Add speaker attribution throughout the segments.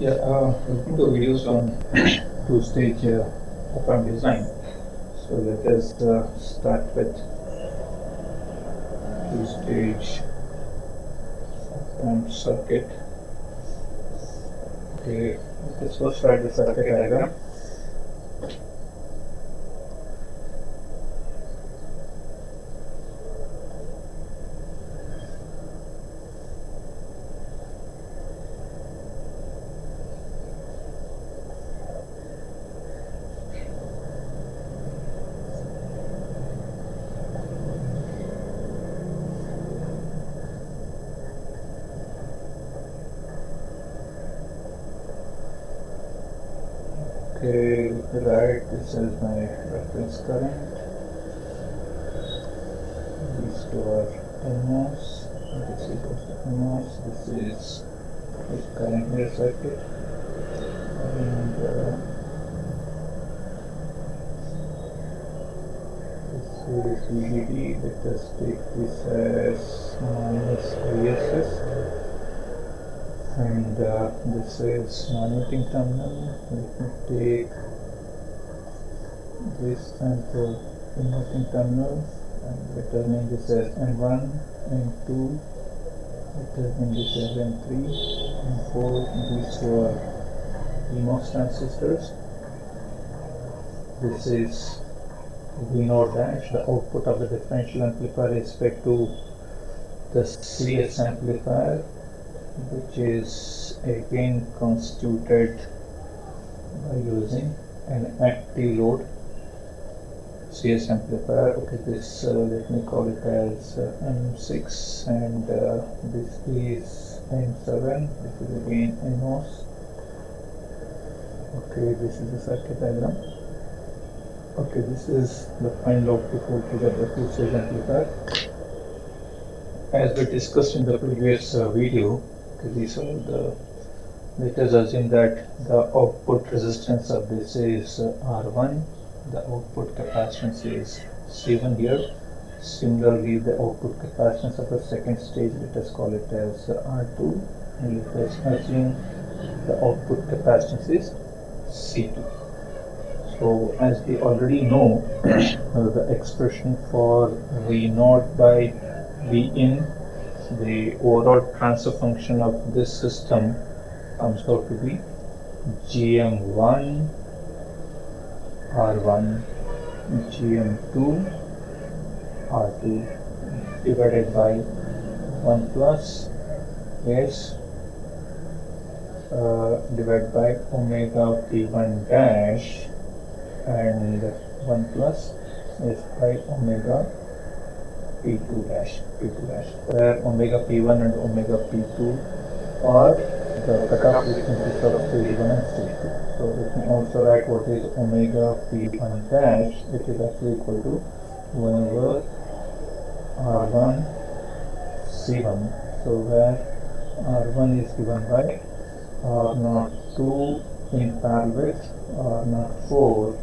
Speaker 1: Yeah, uh, looking to videos on two-stage uh, design. So let us uh, start with two-stage op-amp circuit. Okay, let's first write the circuit diagram. Okay, right, this is my reference current. Are NMOS, this is also NMOS, this is this current here circuit. And uh, this is VDD, let us take this as minus ISS and uh, this is non-meeting terminal. Let me take this as the inverting terminal and name this as N1, N2, let us name this as N3, N4, these two are PMOS transistors. This is V0 dash, the output of the differential amplifier is fed to the CS amplifier which is again constituted by using an active load CS amplifier. Okay, this uh, let me call it as uh, M6 and uh, this is M7. This is again NMOS. Okay, this is the circuit diagram. Okay, this is the final output voltage of the two-stage amplifier. As we discussed in the previous uh, video, these are the let us assume that the output resistance of this is uh, R1 the output capacitance is C1 here. Similarly the output capacitance of the second stage let us call it as uh, R2 and let us assume the output capacitance is C2 so as we already know the expression for V naught by V in the overall transfer function of this system comes out to be gm1 r1 gm2 r2 divided by 1 plus s uh, divided by omega of p1 dash and 1 plus s by omega P2 dash, P2 dash, where omega P1 and omega P2 are the cutoff frequencies of stage 1 and stage 2. So let me also write what is omega P1 dash, which is actually equal to 1 over R1 C1. So where R1 is given by R02 in parallel with R04.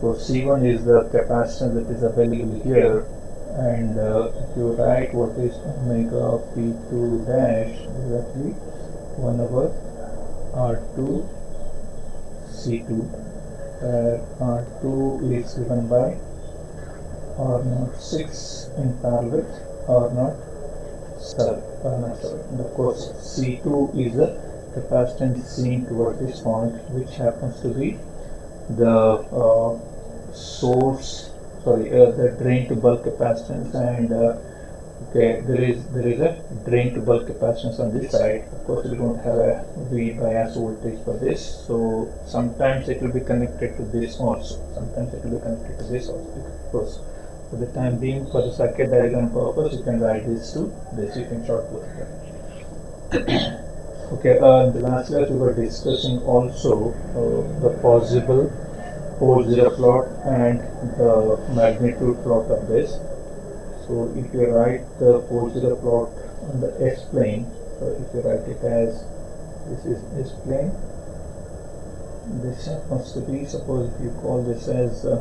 Speaker 1: So C1 is the capacitance that is available here and uh, if you write what is omega p2 dash exactly 1 over r2 c2 where r2 is given by r0 6 in parallel r0 7 r0 7 and of course c2 is the capacitance seen towards this point which happens to be the uh, source sorry uh, the drain to bulk capacitance and uh, okay there is there is a drain to bulk capacitance on this side. of course we don't have a V bias voltage for this so sometimes it will be connected to this also. Sometimes it will be connected to this also. Of course for the time being for the circuit diagram purpose you can write this to this you can short okay uh, the last class we were discussing also uh, the possible pole zero plot and the magnitude plot of this. So if you write the pole zero plot on the S plane, so if you write it as this is S plane, this happens to be, suppose if you call this as uh,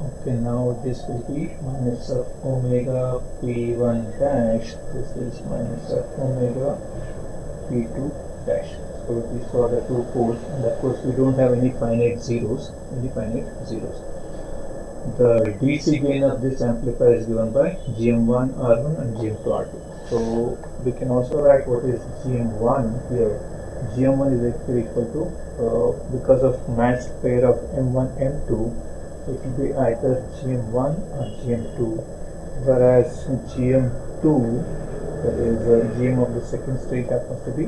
Speaker 1: okay now this will be minus of omega p1 dash this is minus of omega p2 dash. So these are the two poles and of course we don't have any finite zeros, any finite zeros. The DC gain of this amplifier is given by GM1 R1 and GM2 R2. So we can also write what is GM1 here. GM1 is actually equal to, uh, because of matched pair of M1, M2, it will be either GM1 or GM2. Whereas GM2, that is uh, GM of the second stage happens to be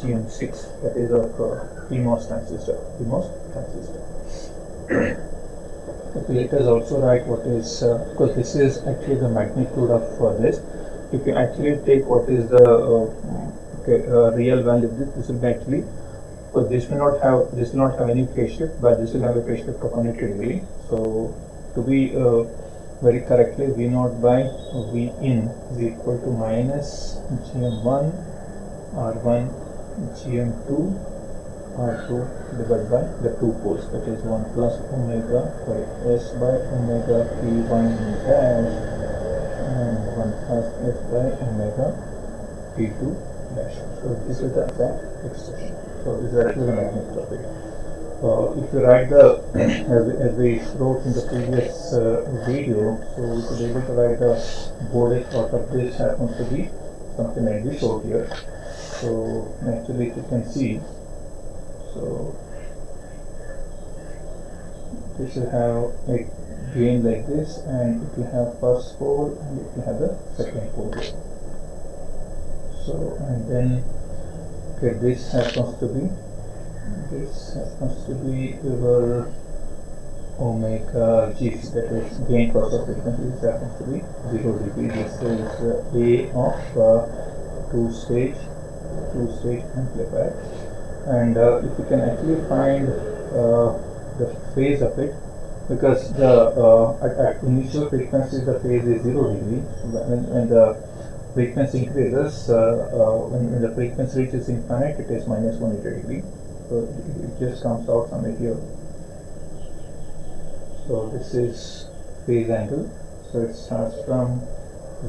Speaker 1: GM6, that is of uh, PMOS transistor, PMOS transistor. Us also write what is, uh, because this is actually the magnitude of uh, this. If you actually take what is the uh, okay, uh, real value this, this will be actually, because this will not have, this will not have any phase shift, but this will have a phase shift of 180 degree. So to be uh, very correctly, V naught by V in is equal to minus GM1 R1 GM2 R2 divided by the two poles that is 1 plus omega by S by omega P1 dash and 1 plus S by omega P2 dash. So this is the exact expression. So this is actually the magnitude of. Uh, if you write the as, as we wrote in the previous uh, video, so we could be able to write the bode out of this happens to be something like this over here. So actually, if you can see, so this will have a gain like this, and it will have first pole, and it will have the second pole. So and then okay, this happens to be this happens to be your omega g that is gain crossover frequency this happens to be 0 dB this is uh, a of uh, two stage two stage amplifier and uh, if you can actually find uh, the phase of it because the uh, at, at initial frequency the phase is 0 degree. When, when the frequency increases uh, uh, when, when the frequency reaches infinite it is minus 180 degree. So it, it just comes out somewhere here. So this is phase angle. So it starts from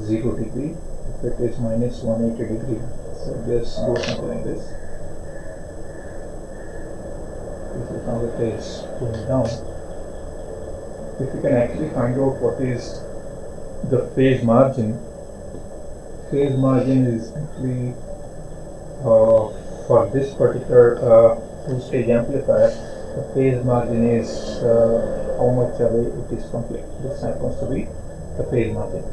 Speaker 1: 0 degree. If it is minus 180 degree so just go something like this this is how it is going down if you can actually find out what is the phase margin phase margin is actually uh, for this particular uh, two-stage amplifier the phase margin is uh, how much away it is from. This happens to be the phase margin.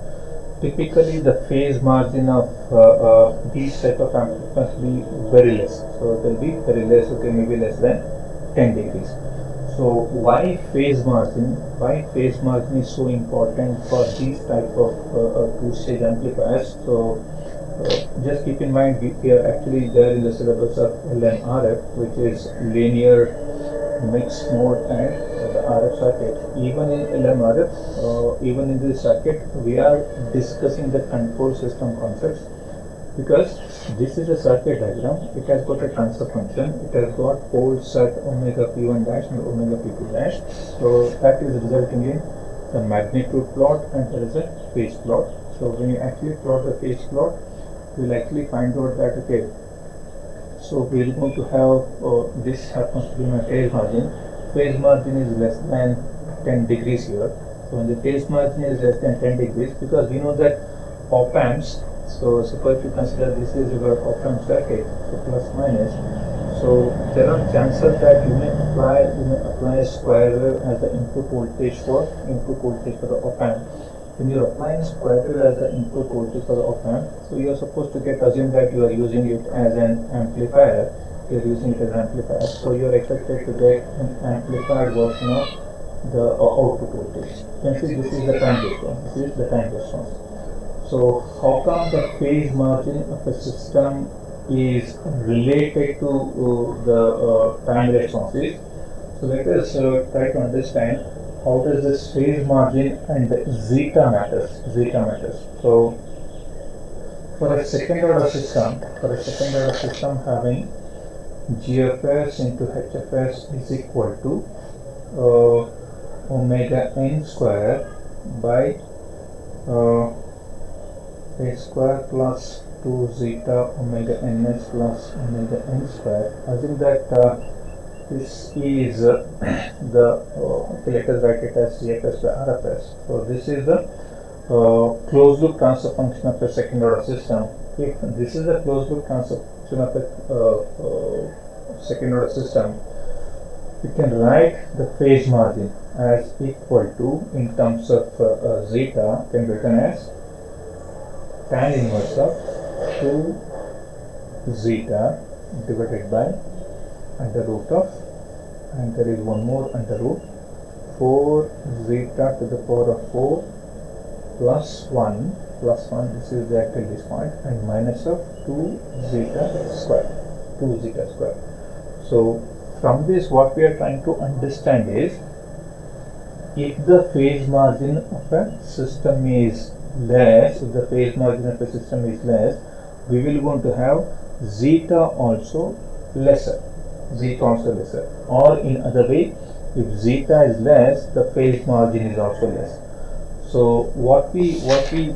Speaker 1: Typically, the phase margin of uh, uh, these type of amplifiers will be very less. So it will be very less. Okay, maybe less than 10 degrees. So why phase margin? Why phase margin is so important for these type of uh, uh, two-stage amplifiers? So uh, just keep in mind are actually there in the syllabus of LMRF, which is linear mixed mode and uh, the RF circuit. Even in LMRF, uh, even in this circuit, we are discussing the control system concepts because this is a circuit diagram. It has got a transfer function. It has got poles at omega p1 dash and omega p2 dash. So that is resulting in the magnitude plot and there is a phase plot. So when you actually plot the phase plot, you will actually find out that okay, so we are going to have uh, this happens to be my phase margin. Phase margin is less than 10 degrees here. So when the phase margin is less than 10 degrees, because we know that op amps. So suppose you consider this is your amp circuit, so plus minus. So there are chances that you may apply you may apply square wave as the input voltage for input voltage for the op amp when you're applying square wave as the input voltage for the op amp, so you're supposed to get assume that you are using it as an amplifier. You're using it as an amplifier, so you're expected to get an amplified version of the uh, output voltage. You can see this is the time response. This is the time response. So how come the phase margin of a system is related to uh, the uh, time responses? So let us uh, try to understand how does this phase margin and zeta matters zeta matters so for a second order system for a second order system having gfs into hfs is equal to uh, omega n square by uh, a square plus 2 zeta omega ns plus omega n square. Assume that uh, this is uh, the, uh, okay, let us write it as CFS by RFS. So this is the uh, closed loop transfer function of a second order system. If this is the closed loop transfer function of a uh, uh, second order system, we can write the phase margin as equal to in terms of zeta can be written as tan inverse of 2 zeta divided by under root of and there is one more under root 4 zeta to the power of 4 plus 1 plus 1 this is the actual point and minus of 2 zeta square 2 zeta square. So from this what we are trying to understand is if the phase margin of a system is less if the phase margin of a system is less we will going to have zeta also lesser zeta also lesser or in other way if zeta is less the phase margin is also less so what we what we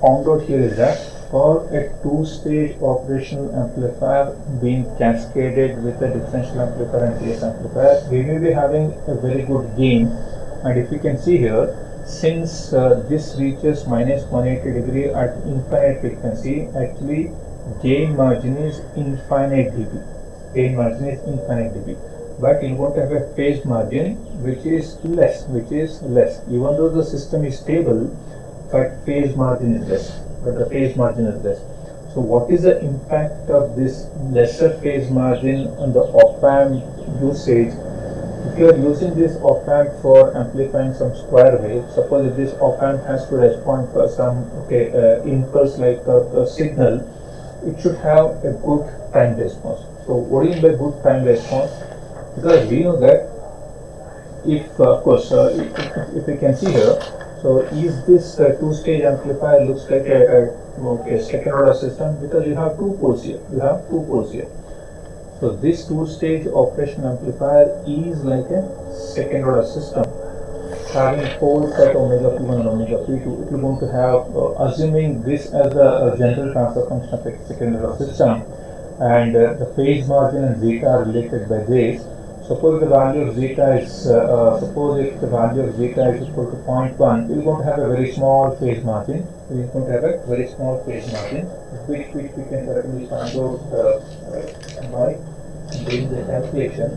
Speaker 1: found out here is that for a two-stage operational amplifier being cascaded with a differential amplifier and CS amplifier, we may be having a very good gain. And if you can see here, since uh, this reaches minus 180 degree at infinite frequency, actually gain margin is infinite dB. Gain margin is infinite dB. But you want to have a phase margin which is less, which is less. Even though the system is stable, but phase margin is less but the phase margin is less. So what is the impact of this lesser phase margin on the op-amp usage? If you are using this op-amp for amplifying some square wave, suppose if this op-amp has to respond for some okay uh, impulse like a, a signal, it should have a good time response. So what do you mean by good time response? Because we know that if uh, of course uh, if, if, if we can see here so is this uh, two-stage amplifier looks like a, a okay, second order system because you have two poles here. You have two poles here. So this two-stage operation amplifier is like a second order system having poles at omega p1 and omega p2. It is going to have uh, assuming this as a, a, general transfer function of a second order system and uh, the phase margin and zeta are related by this suppose the value of zeta is, uh, uh, suppose if the value of zeta is equal to 0.1, we're going to have a very small phase margin. We're going to have a very small phase margin, which, which we can certainly find out uh, by doing the calculation.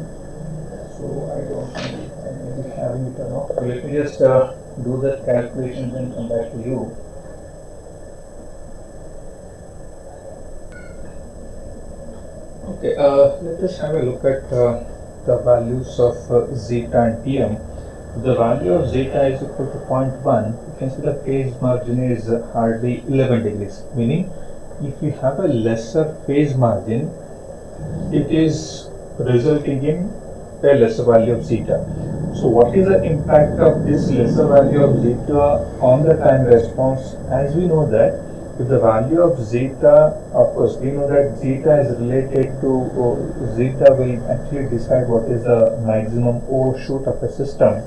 Speaker 1: So I don't maybe having it or not. So let me just uh, do the calculation and come back to you. Okay, uh, let us have a look at uh, the values of uh, zeta and Tm. The value of zeta is equal to 0.1. You can see the phase margin is hardly 11 degrees, meaning if you have a lesser phase margin, it is resulting in a lesser value of zeta. So what is the impact of this lesser value of zeta on the time response? As we know that if the value of zeta, of course, we know that zeta is related to, zeta will actually decide what is the maximum overshoot of a system.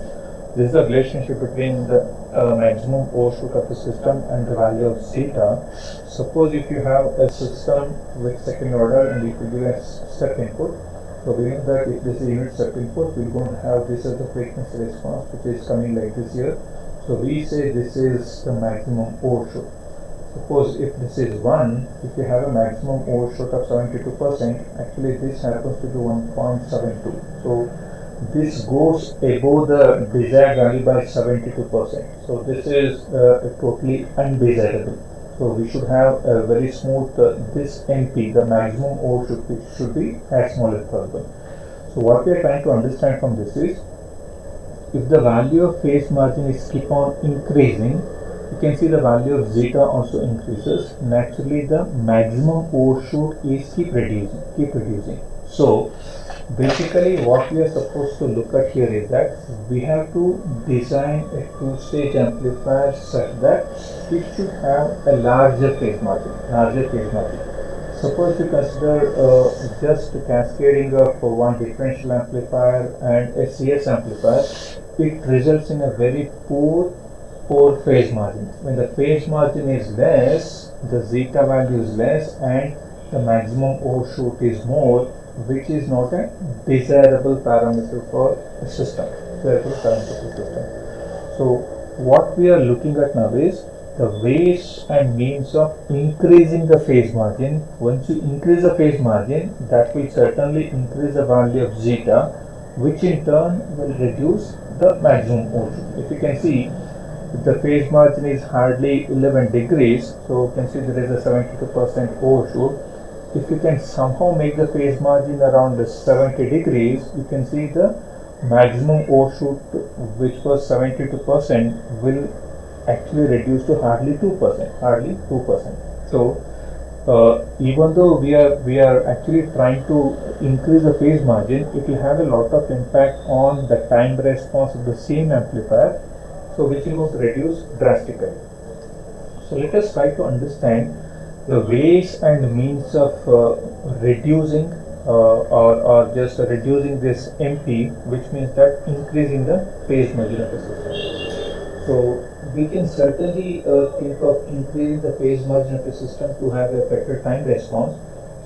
Speaker 1: This is the relationship between the uh, maximum overshoot of the system and the value of zeta. Suppose if you have a system with second order and if you give a step input, so we know that if this is unit step input, we're going to have this as the frequency response which is coming like this here. So we say this is the maximum overshoot. Suppose if this is 1, if you have a maximum overshoot of 72%, actually this happens to be 1.72. So this goes above the desired value by 72%. So this is uh, totally undesirable. So we should have a very smooth, uh, this MP, the maximum overshoot should be as small as possible. So what we are trying to understand from this is, if the value of phase margin is keep on increasing, you can see the value of zeta also increases naturally the maximum overshoot is keep reducing keep reducing so basically what we are supposed to look at here is that we have to design a two-stage amplifier such that it should have a larger phase margin larger phase margin suppose you consider uh, just cascading of one differential amplifier and a CS amplifier it results in a very poor four phase margin. When the phase margin is less, the zeta value is less and the maximum overshoot is more, which is not a desirable parameter for a system. Desirable parameter for system. So what we are looking at now is the ways and means of increasing the phase margin. Once you increase the phase margin, that will certainly increase the value of zeta, which in turn will reduce the maximum overshoot. If you can see, the phase margin is hardly 11 degrees, so you can see there is a 72% overshoot. If you can somehow make the phase margin around 70 degrees, you can see the maximum overshoot, which was 72%, will actually reduce to hardly 2%, hardly 2%. So, uh, even though we are we are actually trying to increase the phase margin, it will have a lot of impact on the time response of the same amplifier, so which will reduce drastically. So let us try to understand the ways and means of uh, reducing uh, or, or just reducing this MP, which means that increasing the phase margin of the system. So we can certainly uh, think of increasing the phase margin of the system to have a better time response.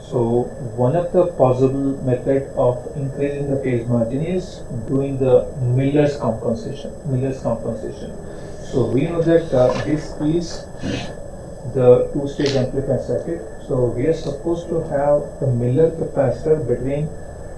Speaker 1: So one of the possible method of increasing the phase margin is doing the Miller's compensation. Miller's compensation. So we know that uh, this is the two-stage amplifier circuit. So we are supposed to have the Miller capacitor between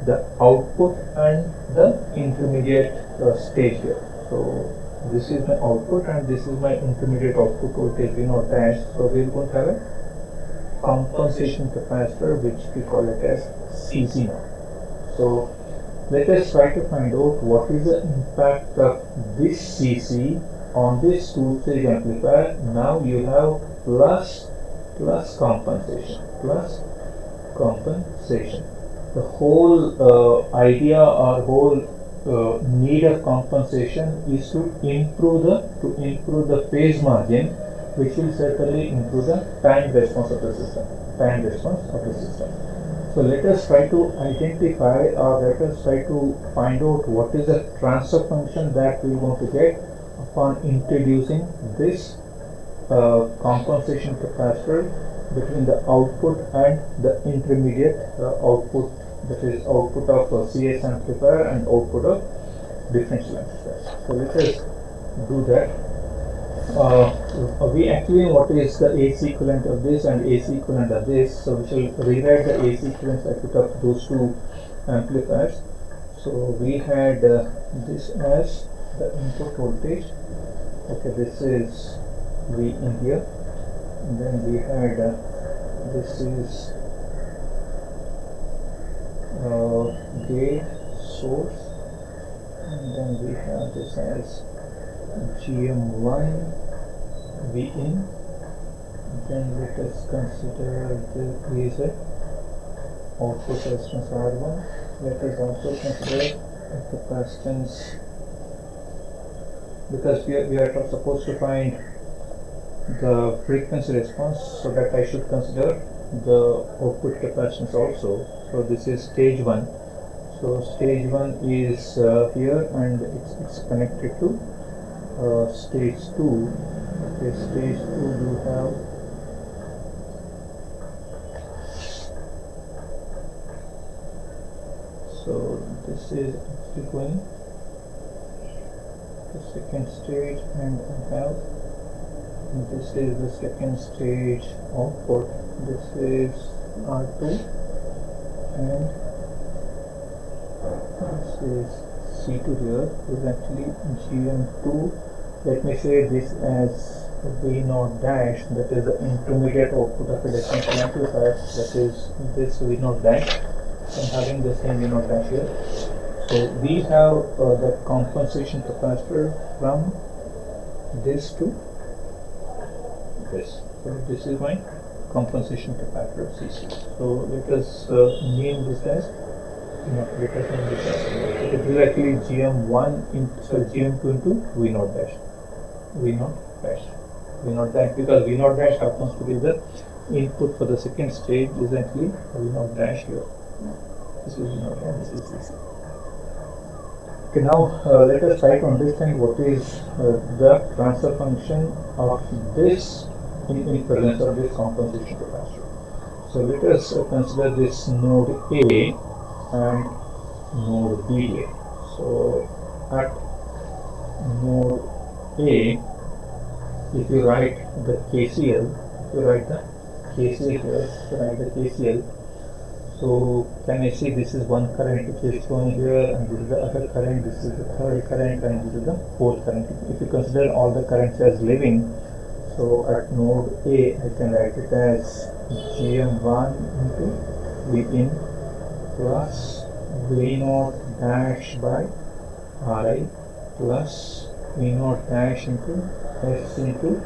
Speaker 1: the output and the intermediate uh, stage here. So this is my output and this is my intermediate output voltage naught dash. So we are going to have a compensation capacitor which we call it as CC now. So let us try to find out what is the impact of this CC on this two-stage amplifier. Now you have plus plus compensation plus compensation. The whole uh, idea or whole uh, need of compensation is to improve the to improve the phase margin which will certainly improve the time response of the system time response of the system so let us try to identify or let us try to find out what is the transfer function that we want to get upon introducing this uh, compensation capacitor between the output and the intermediate uh, output that is output of uh, CS amplifier and output of differential amplifier. So let us do that. Uh, we actually what is the AC equivalent of this and AC equivalent of this. So we shall rewrite the AC equivalent circuit of those two amplifiers. So we had uh, this as the input voltage. Okay, this is V in here. And then we had uh, this is uh, gate source. And then we have this as GM1 V in then let us consider the a output resistance R1 let us also consider the capacitance because we are, we are supposed to find the frequency response so that I should consider the output capacitance also. So this is stage 1 so stage 1 is uh, here and it's, it's connected to uh, stage 2 okay stage 2 do have so this is actually going the second stage and I have this is the second stage output this is R2 and this is C2 here. Is actually GM2 let me say this as V naught dash. That is the intermediate output of a differential amplifier that is this V naught dash. I'm having the same V naught dash here. So we have uh, the compensation capacitor from this to this so this is my compensation capacitor CC. So let us uh, name this as no, let us name this as it is actually GM1 into so GM2 into V naught dash V naught dash V naught dash because V naught dash happens to be the input for the second stage is actually V naught dash here. This is V naught dash, this is. Okay, now uh, let us try to understand what is uh, the transfer function of this in, in presence of this compensation capacitor. So let us consider this node A and node B. So at node A, if you write the KCL, if you write the KCL here, you write the KCL, so can I see this is one current which is flowing here and this is the other current, this is the third current and this is the fourth current. If you consider all the currents as living, so at node A I can write it as GM1 into V in plus V0 dash by Ri plus V0 dash into S into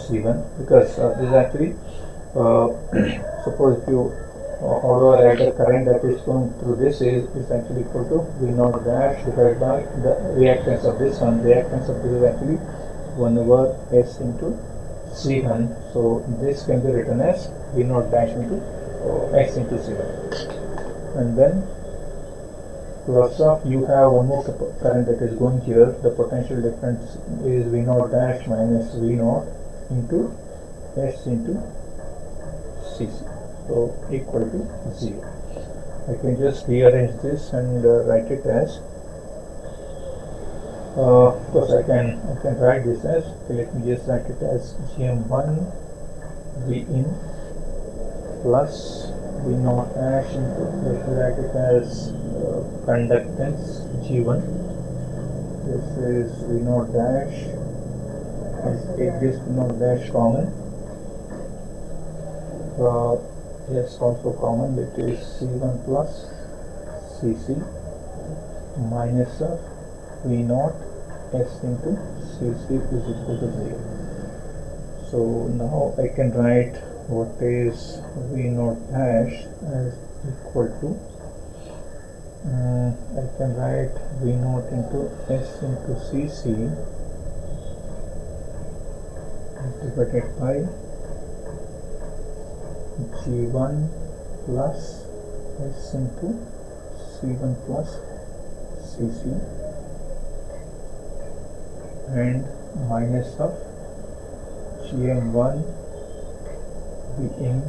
Speaker 1: C1 because uh, this is actually uh, suppose if you although I write the current that is going through this is, is actually equal to V naught dash divided by the reactance of this one. Reactance of this is actually 1 over S into C1. So this can be written as V naught dash into S into C1. And then plus of you have one more current that is going here. The potential difference is V naught dash minus V naught into S into Cc so equal to 0. I can just rearrange this and uh, write it as uh, of course I can I can write this as okay, let me just write it as gm1 v in plus v naught dash let me write it as uh, conductance g1 this is v naught dash. Let's take this v naught dash common. Uh, yes also common it is C1 plus Cc minus of V naught S into Cc is equal to 0 so now I can write what is V naught dash as equal to uh, I can write V naught into S into Cc divided by G1 plus S into C1 plus Cc and minus of Gm1 Vm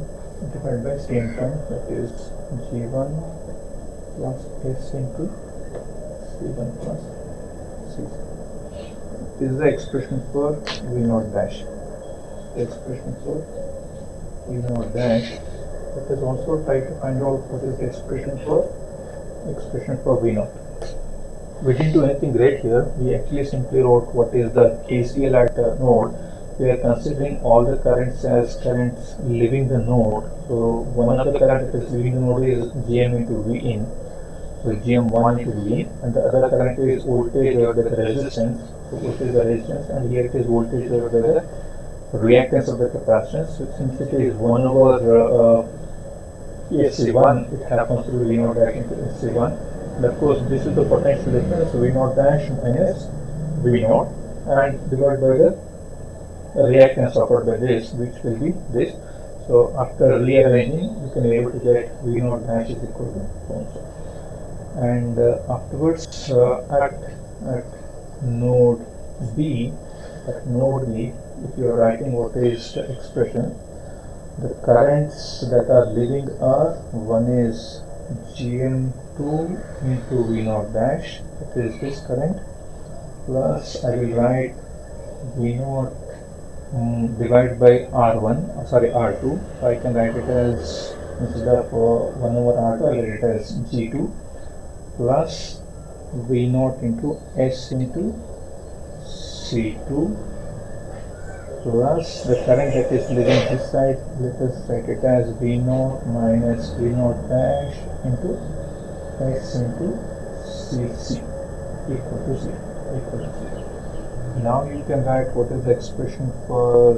Speaker 1: divided by same term that is G1 plus S into C1 plus Cc. This is the expression for V0 dash. The expression for you know dash let us also try to find out what is the expression for expression for v naught we didn't do anything great here. We actually simply wrote what is the KCL at the node. We are considering all the currents as currents leaving the node. So one of the current that is leaving the node is gm into v in. So gm1 into v in. And the other current is voltage over the resistance. So what is the resistance. And here it is voltage over the reactance of the capacitance. So since it is 1 over uh, SC1, it happens to be dash into SC1. And of course, this is the potential difference, V naught dash minus V naught, and divided by the reactance offered by this, which will be this. So after rearranging, you can be able to get V naught dash is equal to and uh, afterwards, uh, at, at node B, at node B, if you are writing what is the expression the currents that are leaving are one is gm2 into v0 dash that is this current plus I will write v0 um, divided by r1 uh, sorry r2 so I can write it as instead of uh, 1 over r2 I write it as g2 plus v0 into s into c2 plus the current that is leaving this side let us write it as V naught minus V naught dash into S into equal to 0 equal to 0 now you can write what is the expression for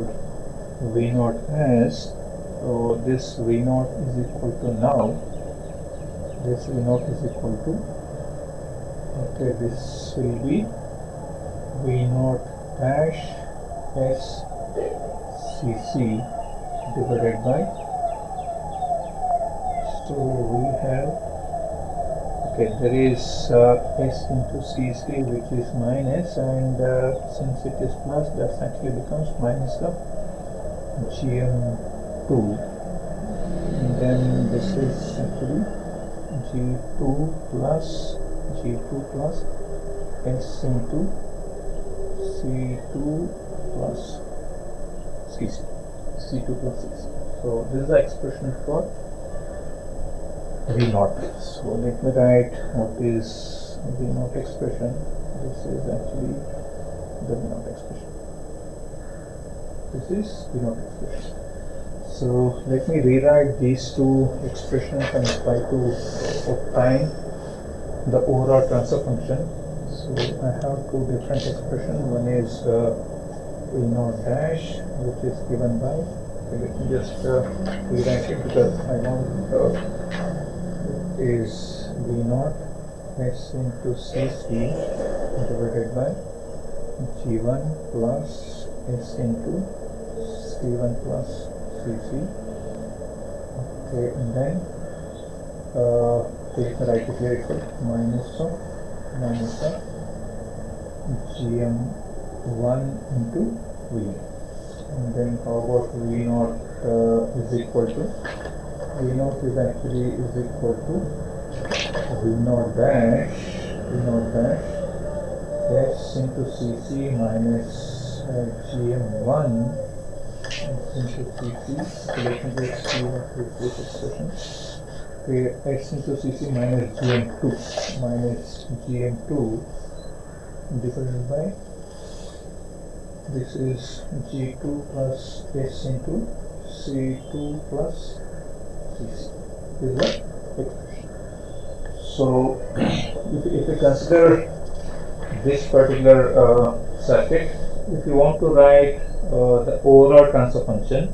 Speaker 1: V naught as so this V naught is equal to now this V naught is equal to okay this will be V naught dash S Cc divided by. So we have okay there is uh, s into cc which is minus and uh, since it is plus that actually becomes minus of gm2 and then this is actually g2 plus g2 plus s into c2 plus cc c2 plus cc so this is the expression for V naught. So let me write what is V naught expression. This is actually the V naught expression. This is V naught expression. So let me rewrite these two expressions and try to obtain the overall transfer function. So I have two different expressions. One is uh, V naught dash, which is given by. Let me just uh, rewrite it because I want. Uh, is V naught S into Cc divided by G1 plus S into C1 plus Cc. Okay, and then uh, take the right here itself minus of minus of Gm1 into V. And then how about V naught uh, is equal to V naught is actually is equal to V naught dash V naught dash S into Cc minus uh, Gm1 S into Cc. See what is this expression. S into Cc minus Gm2 minus Gm2 divided by this is G2 plus S into C2 plus is expression. So if, if you consider this particular uh, circuit, if you want to write uh, the overall transfer function,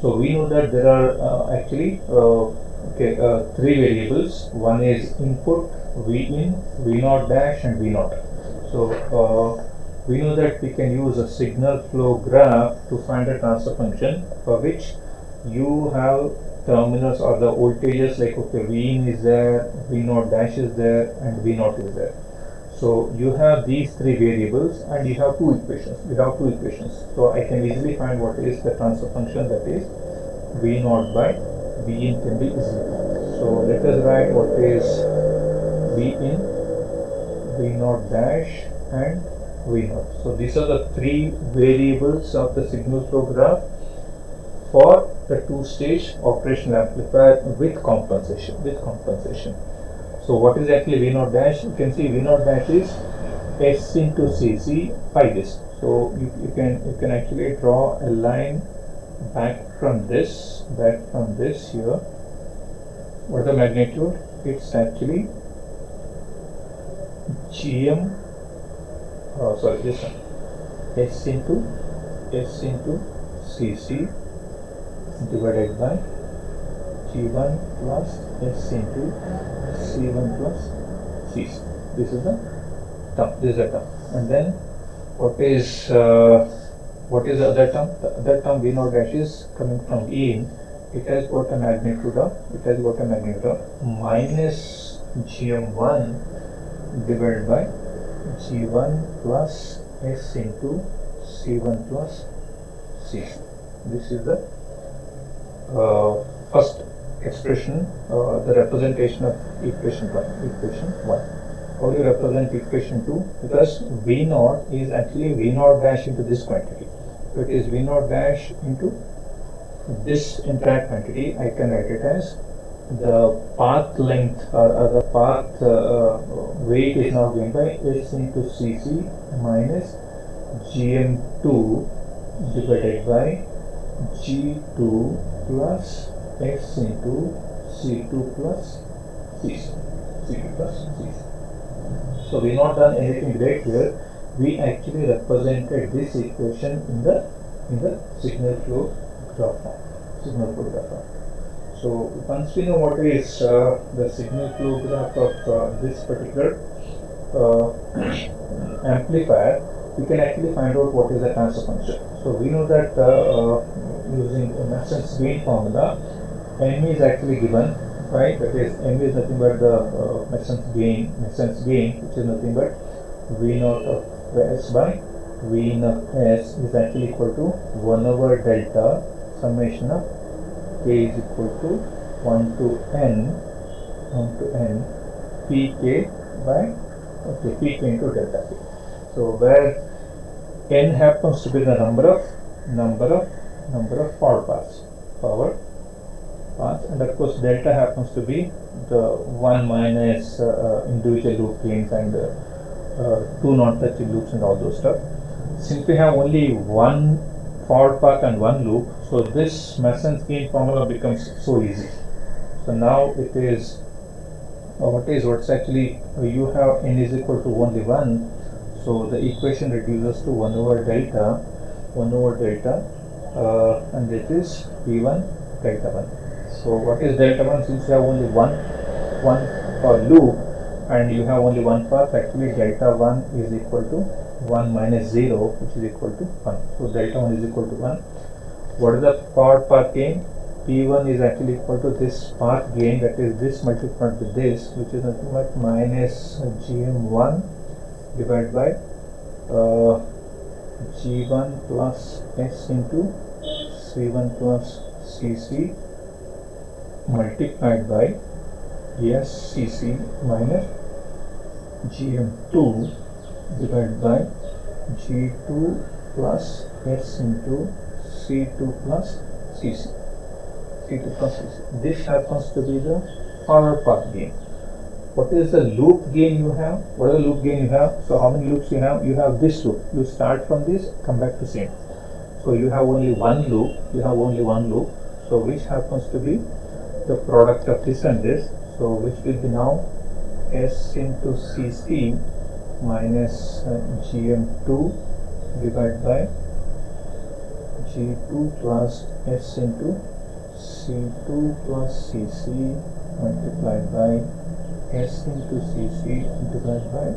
Speaker 1: so we know that there are uh, actually uh, okay uh, three variables. One is input V in, V naught dash, and V naught. So uh, we know that we can use a signal flow graph to find a transfer function for which you have terminals or the voltages like okay V in is there, V naught dash is there and V naught is there. So you have these three variables and you have two equations. We have two equations. So I can easily find what is the transfer function that is V naught by V in can be So let us write what is V in, V naught dash and V naught. So these are the three variables of the signal flow graph for the two-stage operational amplifier with compensation with compensation so what is actually v naught dash? You can see v naught dash is s into cc by this so you, you can you can actually draw a line back from this back from this here. What the magnitude? It's actually gm oh sorry this one. S into s into cc divided by G1 plus S into C1 plus C. This is the term. This is the term. And then what is uh, what is the other term? The other term V naught dash is coming from in. It has got a magnitude of it has got a magnitude of minus Gm1 divided by G1 plus S into C1 plus C. This is the first expression, uh, the representation of equation 1. Equation 1. How do you represent equation 2? Because V naught is actually V naught dash into this quantity. So it is V naught dash into this entire quantity. I can write it as the path length or, or the path uh, uh weight is now given by S into Cc minus Gm2 divided by G2 plus x into C2 plus C. C2 plus C. So we not done anything great here. We actually represented this equation in the in the signal flow graph. Signal flow graph. So once we know what is uh, the signal flow graph of uh, this particular uh, amplifier, we can actually find out what is the transfer function. So we know that uh, uh, using Mason's gain formula, m is actually given right? That is m is nothing but the uh, Mason's gain, Mason's gain, which is nothing but v naught of s by v naught s is actually equal to 1 over delta summation of k is equal to 1 to n 1 to n pk by okay pk into delta k. So where n happens to be the number of number of number of forward paths forward paths and of course delta happens to be the 1 minus uh, uh, individual loop gains and uh, uh, two non-touching loops and all those stuff. Since we have only one forward path and one loop, so this Mason's gain formula becomes so easy. So now it is what is what's actually you have n is equal to only 1 so the equation reduces to 1 over delta 1 over delta uh, and it is p1 delta 1 so what is delta 1 since you have only one one uh, loop and you have only one path actually delta 1 is equal to 1 minus 0 which is equal to 1 so delta 1 is equal to 1 what is the forward path gain? P1 is actually equal to this path gain that is this multiplied with this which is nothing but minus gm1 divided by uh, g1 plus s into c1 plus cc multiplied by scc minus gm2 divided by g2 plus s into c2 plus cc C2 plus C2. This happens to be the forward path gain. What is the loop gain you have? What is the loop gain you have? So how many loops you have? You have this loop. You start from this, come back to same. So you have only one loop. You have only one loop. So which happens to be the product of this and this. So which will be now S into CC minus uh, GM2 divided by G2 plus S into C2 plus Cc multiplied by S into Cc divided by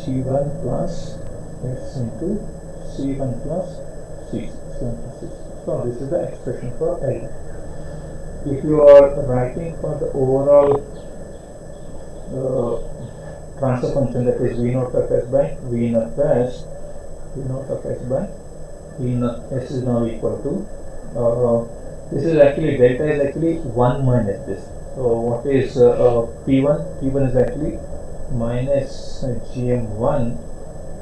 Speaker 1: G1 plus S into C1 plus C. So this is the expression for L. If you are writing for the overall uh, transfer function that is V naught of S by V naught S, V naught of S by V naught S is now equal to uh, this is actually delta is actually 1 minus this. So what is uh, uh, P1? P1 is actually minus GM1.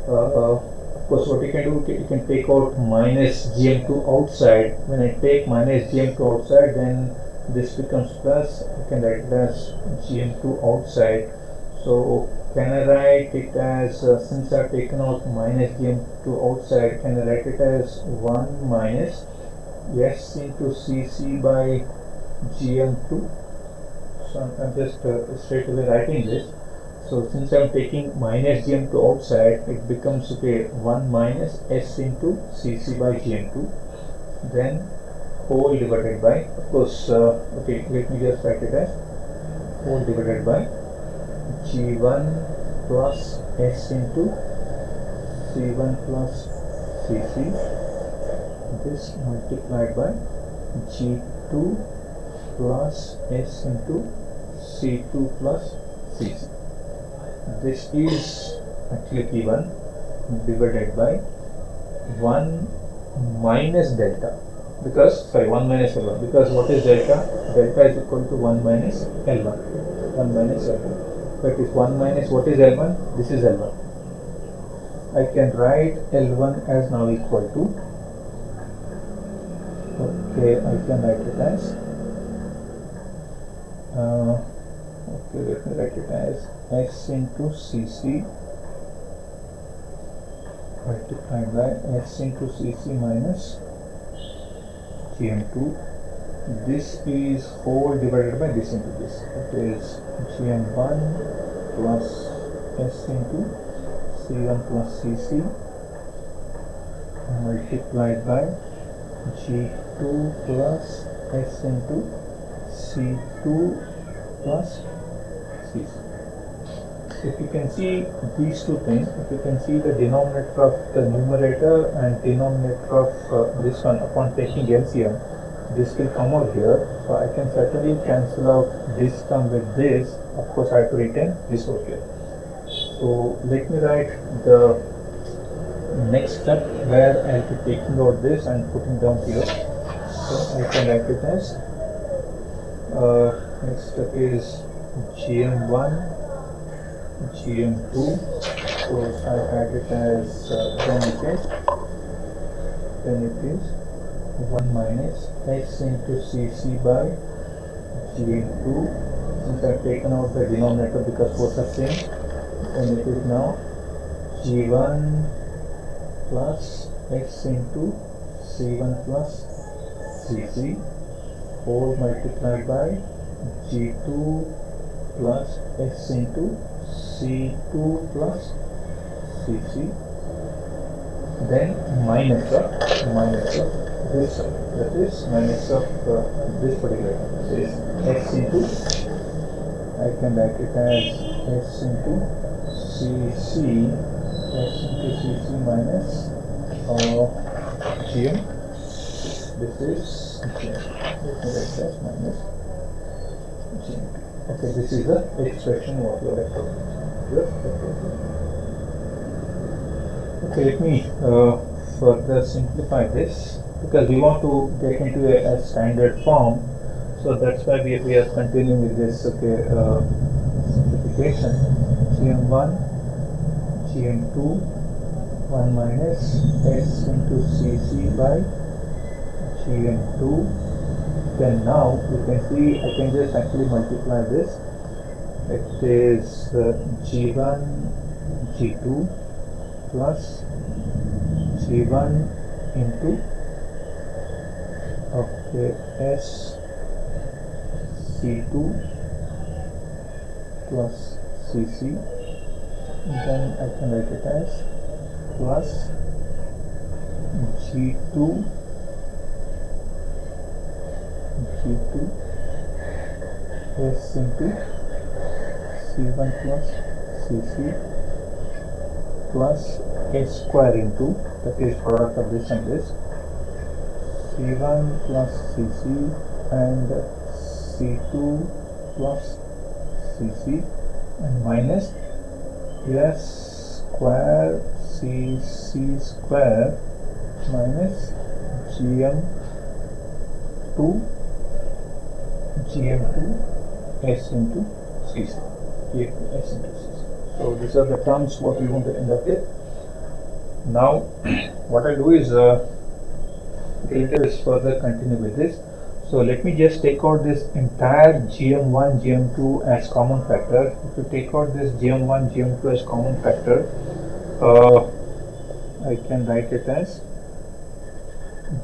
Speaker 1: Uh, uh, of course what you can do, you can take out minus GM2 outside. When I take minus GM2 outside then this becomes plus. I can write it as GM2 outside. So can I write it as, uh, since I've taken out minus GM2 outside, can I write it as 1 minus S into Cc by Gm2 so I'm, just uh, straight away writing this. So since I'm taking minus Gm2 outside it becomes okay 1 minus S into Cc by Gm2 then whole divided by of course uh, okay let me just write it as whole divided by G1 plus S into C1 plus Cc this multiplied by G2 plus S into C2 plus C. This is actually P1 divided by 1 minus delta because sorry 1 minus L1 because what is delta? Delta is equal to 1 minus L1 1 minus L1 but if 1 minus what is L1? This is L1 I can write L1 as now equal to okay I can write it as uh, okay let me write it as s into cc multiplied by s into cc minus gm2 this is whole divided by this into this. It is gm1 plus s into c1 plus cc multiplied by G2 plus S into C2 plus C. If you can see these two things, if you can see the denominator of the numerator and denominator of uh, this one upon taking LCM, this will come out here. So I can certainly cancel out this term with this. Of course I have to retain this over here. So let me write the next step where I'll be taking out this and putting down here. So I can write it as uh, next step is gm1 gm2 so I write it as uh, then it is then it is 1 minus s into cc by gm2 since I've taken out the denominator because both are same and it is now g1 plus s into c1 plus cc whole multiplied by g2 plus s into c2 plus cc then minus of minus of this that is minus of uh, this particular is s into I can write it as s into cc s into cc minus uh, gm this is gm let me write that minus gm okay this is the expression what you have Okay, let me uh, further simplify this because we want to get into a, a standard form. So that's why we, we are continuing with this okay uh, simplification. GM1, GM2, 1 minus S into CC by GM2. Then now you can see I can just actually multiply this. It is uh, G1, G2 plus C1 into okay S C2 plus CC then I can write it as plus G2 G2 S into C1 plus CC plus a square into that is product of this and this c1 plus cc and c2 plus cc and minus s square cc square minus gm2 gm2 s into cc s into cc so these are the terms what we want to end up with. Now what I do is uh, let us further continue with this. So let me just take out this entire GM1, GM2 as common factor. If you take out this GM1, GM2 as common factor, uh, I can write it as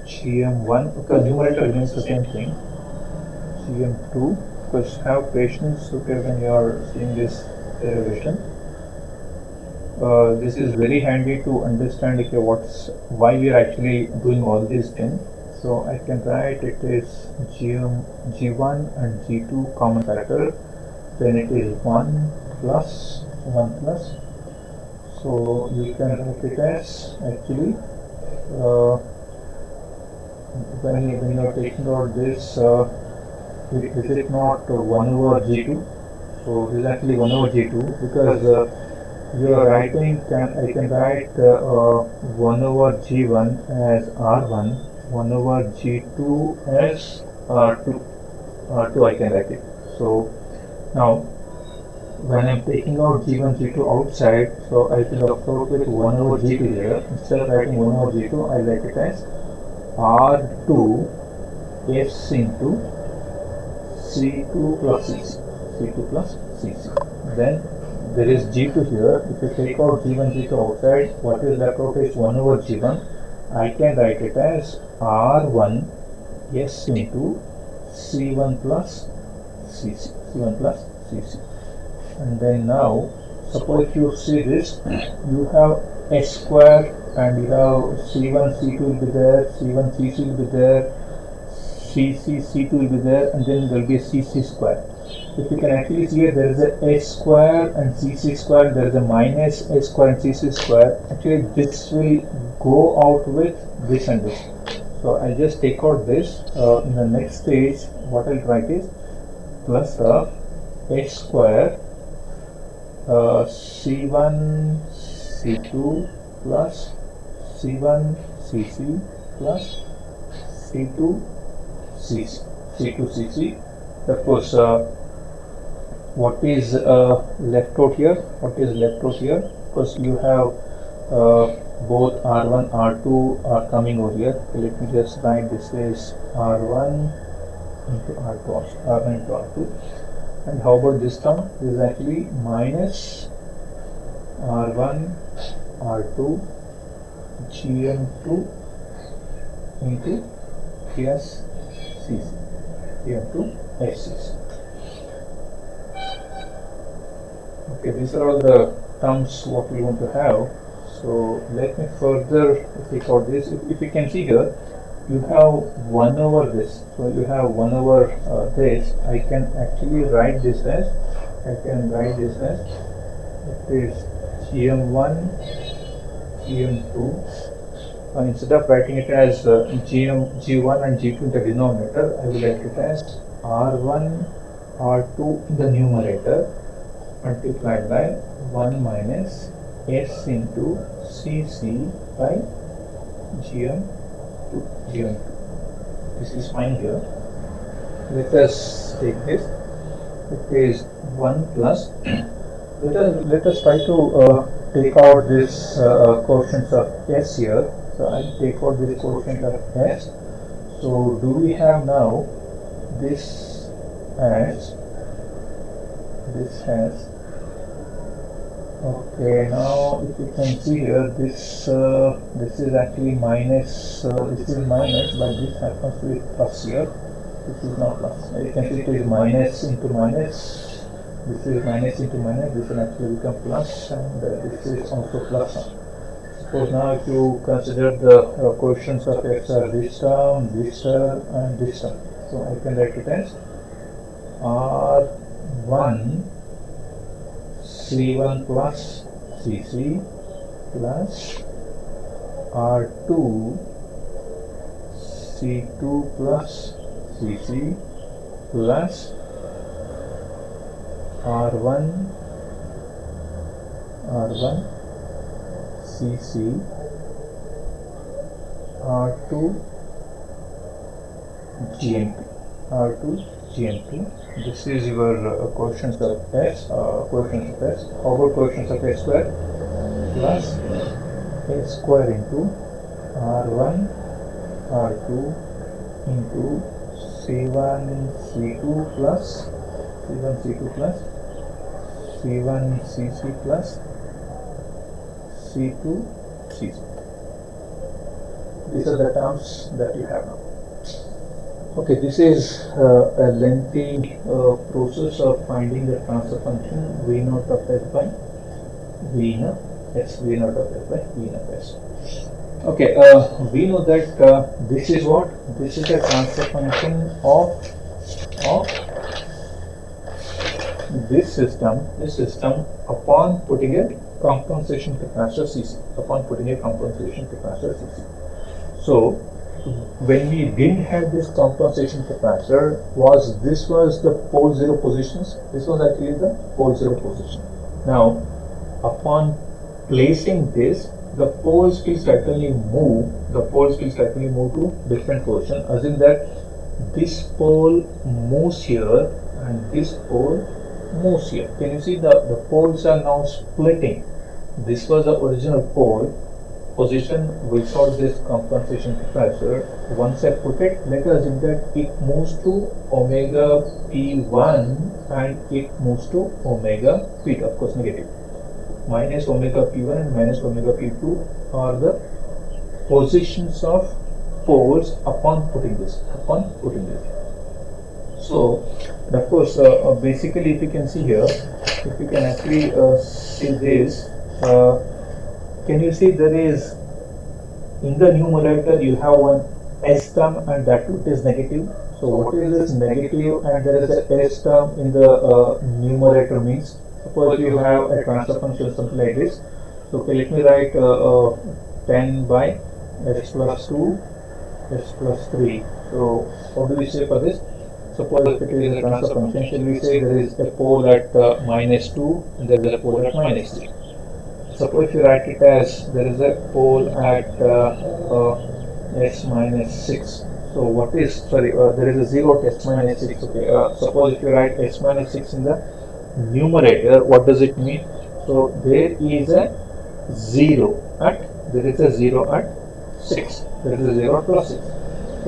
Speaker 1: GM1 because numerator remains the same thing. GM2 because have patience okay, when you are seeing this derivation uh, this is very handy to understand okay, what's why we are actually doing all these things. So I can write it is G1, G1 and G2 common factor. Then it is 1 plus 1 plus. So you can write it as actually uh, when, you, when you are taking out this, uh, is it not 1 over G2? So is actually 1 over G2 because uh, you are writing can I can write uh, uh, 1 over g1 as r1 1 over g2 as r2 r2 I can write it so now when I'm taking out g1 g2 outside so I can approach with 1 over g2 here instead of writing 1 over g2 I write it as r2 s into c2 plus cc c2 plus cc then there is G2 here. If you take out G1, G2 outside, what is left out is 1 over G1. I can write it as R1 S into C1 plus CC. C1 plus CC. And then now, suppose you see this, you have S square and you have C1, C2 will be there, C1, CC will be there, CC, C2 will be there, and then there will be a CC square if you can actually see it, there is a s square and cc square, there is a minus s square and cc square. Actually, this will go out with this and this. So I'll just take out this. Uh, in the next stage, what I'll write is plus of s square uh, c1 c2 plus c1 cc plus c2 cc c2 cc. Of course, uh, what is uh, left out here? What is left out here? Because you have uh, both R1, R2 are coming over here. Let me just write this is R1 into R2, R1 into R2. And how about this term? This is actually minus R1, R2, GM2 into SCC, GM2 SCC. Okay, these are all the terms what we want to have. So let me further take out this if, if you can see here you have 1 over this. So you have 1 over uh, this. I can actually write this as I can write this as it is gm1 gm2 uh, instead of writing it as uh, gm g1 and g2 in the denominator I will write it as r1 r2 in the numerator multiplied by 1 minus S into Cc by Gm to Gm2. This is fine here. Let us take this. It is 1 plus. let us let us try to uh, take out this uh, quotient of S here. So I take out this quotient of S. So do we have now this as this has? Okay now if you can see here this uh, this is actually minus uh, this is minus but this happens to be plus here. This is not plus. You can see it is minus into minus. This is minus into minus. This will actually become plus and uh, this is also plus suppose now if you consider the uh, quotients of s are this term this term and this term so I can write it as r1 C1 plus Cc plus R2 C2 plus Cc plus R1 R1 Cc R2 GMP R2 GMP. This is your uh, of s, uh, quotients of s. How about of s square? Plus s square into r1, r2 into c1, c2 plus c1, c2 plus c1, cc plus c2, cc. These are the terms that you have now. Okay, this is uh, a lengthy uh, process of finding the transfer function v naught of s by v naught s v naught of s by v naught s. Okay, uh, we know that uh, this is what this is a transfer function of of this system this system upon putting a compensation capacitor CC upon putting a compensation capacitor CC. So when we didn't have this compensation capacitor was this was the pole zero positions this was actually the pole zero position now upon placing this the poles will certainly move the poles will certainly move to different position as in that this pole moves here and this pole moves here can you see the the poles are now splitting this was the original pole position without this compensation capacitor. Once I put it, let us assume that it moves to omega p1 and it moves to omega p2, of course negative. Minus omega p1 and minus omega p2 are the positions of poles upon putting this, upon putting this. So, of course, uh, uh, basically if you can see here, if you can actually uh, see this, uh, can you see there is in the numerator you have one s term and that too is negative so what is this negative and there is a s term in the uh, numerator means suppose you have a transfer function something like this so okay let me write uh, uh, 10 by s plus 2 s plus 3. So what do we say for this? Suppose if it is a transfer function, shall we say there is a pole at uh, minus 2 and there is a pole at minus 3. Suppose if you write it as there is a pole at uh, uh, s minus 6. So what is, sorry, uh, there is a 0 at s minus 6. Okay, uh, suppose if you write s minus 6 in the numerator, what does it mean? So there is a 0 at, there is a 0 at 6. There is a 0 plus 6.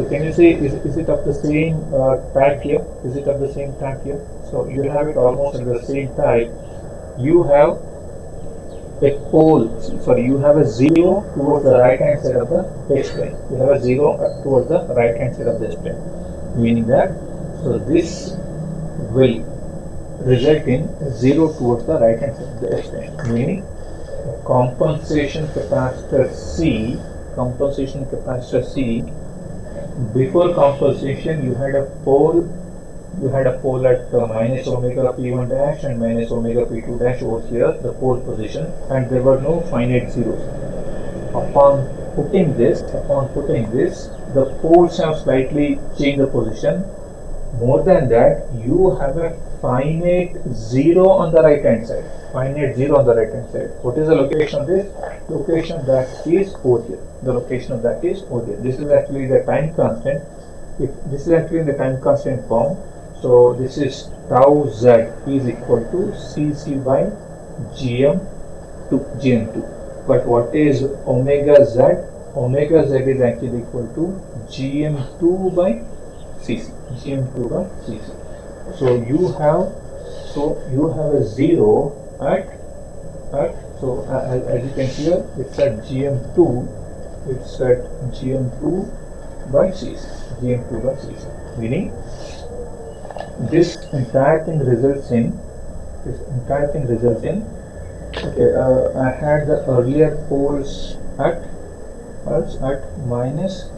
Speaker 1: So can you say, is, is it of the same uh, type here? Is it of the same type here? So you have it almost in the same type. You have a pole, sorry, you have a 0 towards the right hand side of the s plane. You have a 0 towards the right hand side of the plane. Meaning that, so this will result in 0 towards the right hand side of the s plane. Meaning compensation capacitor C, compensation capacitor C before compensation you had a pole you had a pole at uh, minus omega p1 dash and minus omega p2 dash over here the pole position and there were no finite zeros. Upon putting this upon putting this the poles have slightly changed the position more than that you have a finite zero on the right hand side. Finite zero on the right hand side. What is the location of this? Location that is over here the location of that is over here this is actually the time constant. If this is actually in the time constant form. So this is tau z is equal to cc by gm to gm2 but what is omega z? Omega z is actually equal to gm2 by cc gm2 by cc so you have so you have a zero at at so uh, as, as you can see it's at gm2 it's at gm2 by cc gm2 by cc meaning this entire thing results in this entire thing results in okay uh, I had the earlier poles at at minus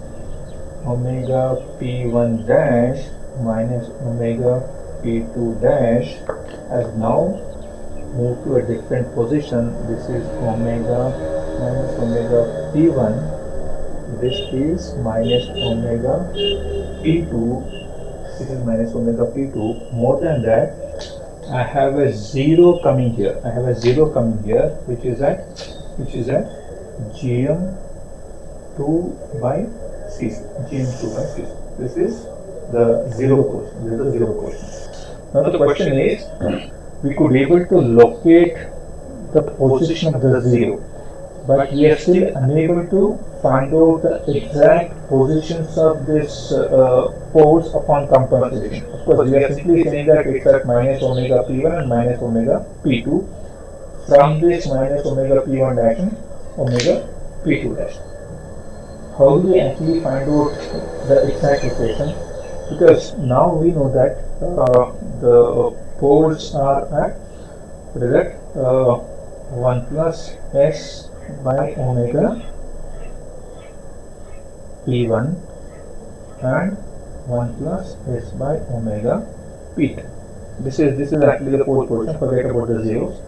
Speaker 1: omega p1 dash minus omega p2 dash. Has now moved to a different position. This is omega minus omega p1 this is minus omega p2 this is minus omega p2 more than that I have a zero coming here. I have a zero coming here which is at which is at gm2 by cc gm2 by cc this is the zero portion this is the zero portion now the question is we could be able to locate the position of the zero but we are still unable to find out the exact positions of this uh, poles upon compensation. Of course, we are simply saying that it's at minus omega p1 and minus omega p2 from this minus omega p1 dash and omega p2 dash. How do we actually find out the exact equation? Because now we know that uh, the poles are at what is uh, 1 plus s by omega p1 and 1 plus s by omega p2 this is this is actually the fourth portion forget about the zeros